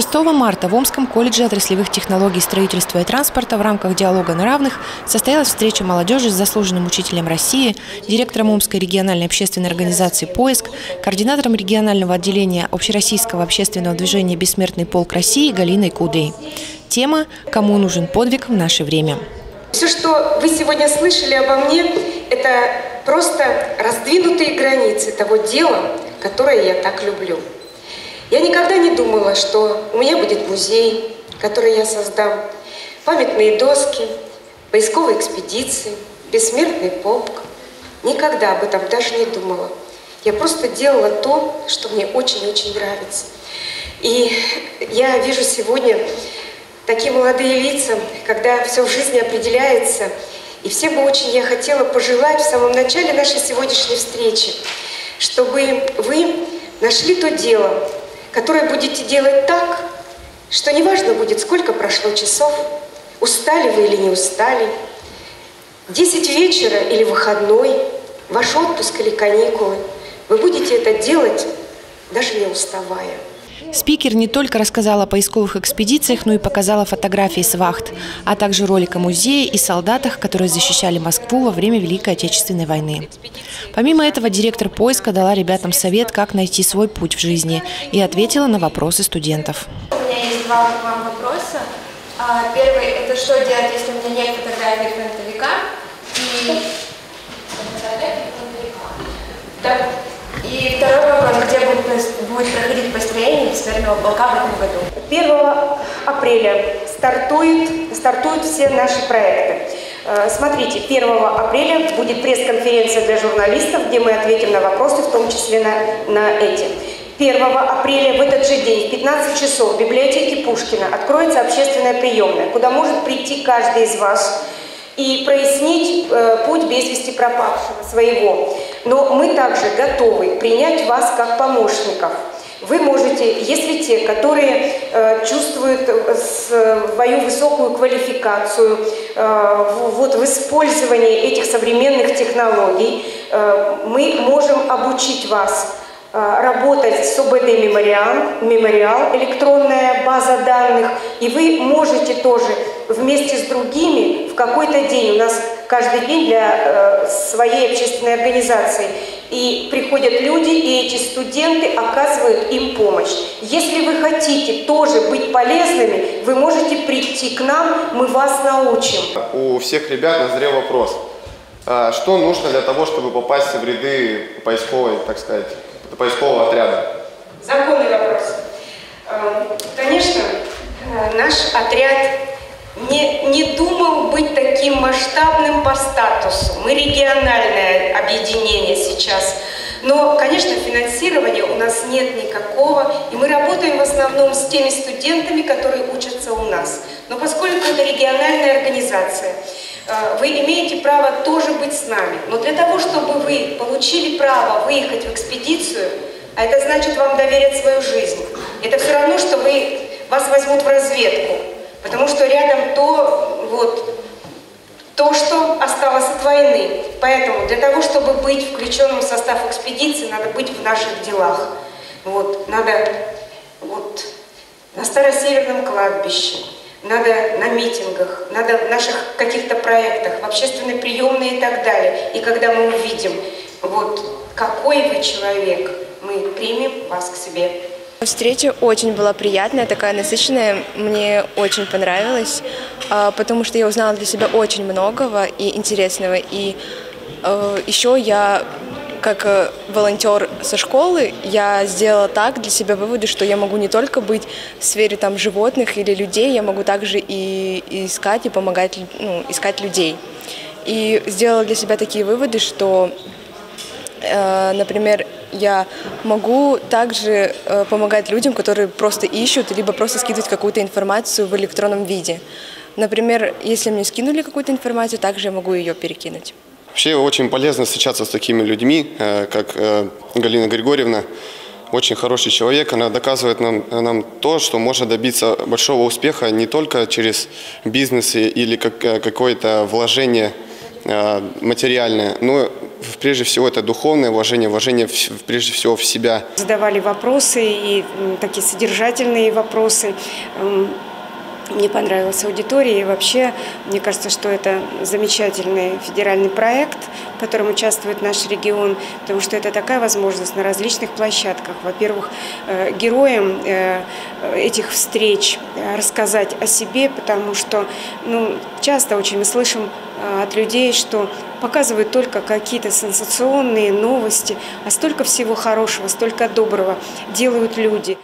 6 марта в Омском колледже отраслевых технологий строительства и транспорта в рамках диалога на равных состоялась встреча молодежи с заслуженным учителем России, директором Омской региональной общественной организации «Поиск», координатором регионального отделения Общероссийского общественного движения «Бессмертный полк России» Галиной Кудой. Тема «Кому нужен подвиг в наше время». Все, что вы сегодня слышали обо мне, это просто раздвинутые границы того дела, которое я так люблю – я никогда не думала, что у меня будет музей, который я создам, памятные доски, поисковые экспедиции, бессмертный полк. Никогда об этом даже не думала. Я просто делала то, что мне очень-очень нравится. И я вижу сегодня такие молодые лица, когда все в жизни определяется. И всем бы очень я хотела пожелать в самом начале нашей сегодняшней встречи, чтобы вы нашли то дело, которое будете делать так, что неважно будет, сколько прошло часов, устали вы или не устали, 10 вечера или выходной, ваш отпуск или каникулы, вы будете это делать, даже не уставая. Спикер не только рассказал о поисковых экспедициях, но и показала фотографии с вахт, а также ролик о музее и солдатах, которые защищали Москву во время Великой Отечественной войны. Помимо этого, директор поиска дала ребятам совет, как найти свой путь в жизни, и ответила на вопросы студентов. У меня есть два к вам вопроса. А, первый – это что делать, если у меня нет фотографии фронтовика? И... И второй вопрос, где будет, будет проходить построение бессмертного полка в этом году? 1 апреля стартует, стартуют все наши проекты. Э, смотрите, 1 апреля будет пресс-конференция для журналистов, где мы ответим на вопросы, в том числе на, на эти. 1 апреля в этот же день в 15 часов в библиотеке Пушкина откроется общественная приемная, куда может прийти каждый из вас и прояснить э, путь без вести пропавшего своего. Но мы также готовы принять вас как помощников. Вы можете, если те, которые э, чувствуют э, свою высокую квалификацию э, вот в использовании этих современных технологий, э, мы можем обучить вас э, работать с ОБД мемориал, мемориал, электронная база данных, и вы можете тоже вместе с другими в какой-то день, у нас каждый день для э, своей общественной организации, и приходят люди, и эти студенты оказывают им помощь. Если вы хотите тоже быть полезными, вы можете прийти к нам, мы вас научим. У всех ребят назрел вопрос. А что нужно для того, чтобы попасть в ряды поисковой, так сказать, поискового отряда? Законный вопрос. Э, конечно, э, наш отряд не, не думал быть таким масштабным по статусу. Мы региональное объединение сейчас. Но, конечно, финансирования у нас нет никакого, и мы работаем в основном с теми студентами, которые учатся у нас. Но поскольку это региональная организация, э, вы имеете право тоже быть с нами. Но для того, чтобы вы получили право выехать в экспедицию, а это значит вам доверят свою жизнь, это все равно, что вы, вас возьмут в разведку. Потому что рядом то, вот, то, что осталось от войны. Поэтому для того, чтобы быть включенным в состав экспедиции, надо быть в наших делах. Вот, надо вот, на Старосеверном кладбище, надо на митингах, надо в наших каких-то проектах, в общественной приемной и так далее. И когда мы увидим, вот, какой вы человек, мы примем вас к себе. Встреча очень была приятная, такая насыщенная, мне очень понравилось, а, потому что я узнала для себя очень многого и интересного. И а, еще я как э, волонтер со школы я сделала так для себя выводы, что я могу не только быть в сфере там животных или людей, я могу также и, искать и помогать, ну, искать людей. И сделала для себя такие выводы, что, э, например, я могу также э, помогать людям, которые просто ищут, либо просто скидывать какую-то информацию в электронном виде. Например, если мне скинули какую-то информацию, также я могу ее перекинуть. Вообще очень полезно встречаться с такими людьми, э, как э, Галина Григорьевна. Очень хороший человек, она доказывает нам, нам то, что можно добиться большого успеха не только через бизнес или как, какое-то вложение материальное, но прежде всего это духовное уважение, уважение прежде всего в себя. Задавали вопросы и такие содержательные вопросы. Мне понравилась аудитория и вообще, мне кажется, что это замечательный федеральный проект, в котором участвует наш регион, потому что это такая возможность на различных площадках. Во-первых, э, героям э, этих встреч рассказать о себе, потому что ну, часто очень мы слышим э, от людей, что показывают только какие-то сенсационные новости, а столько всего хорошего, столько доброго делают люди.